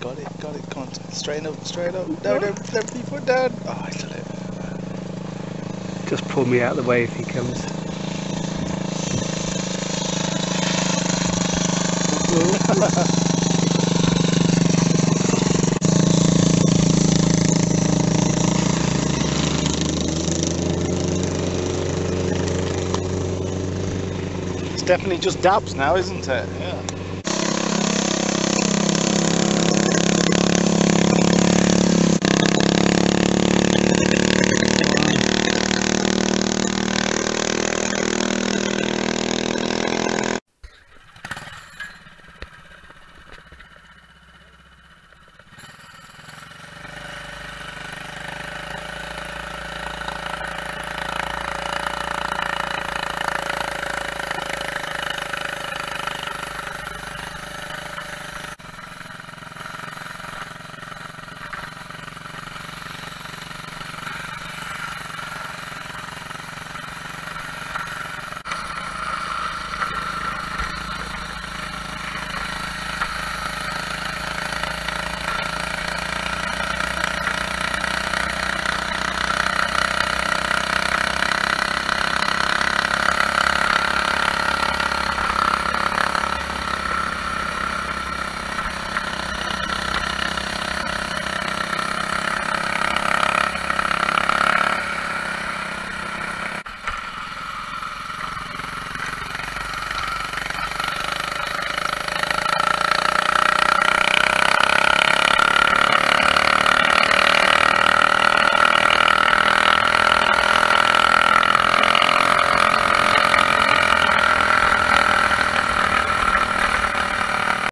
got it, got it. Come on, straighten up, straight up. No, no, let me down. Oh, I still it. Just pull me out of the way if he comes. It's definitely just dabs now, isn't it? Yeah.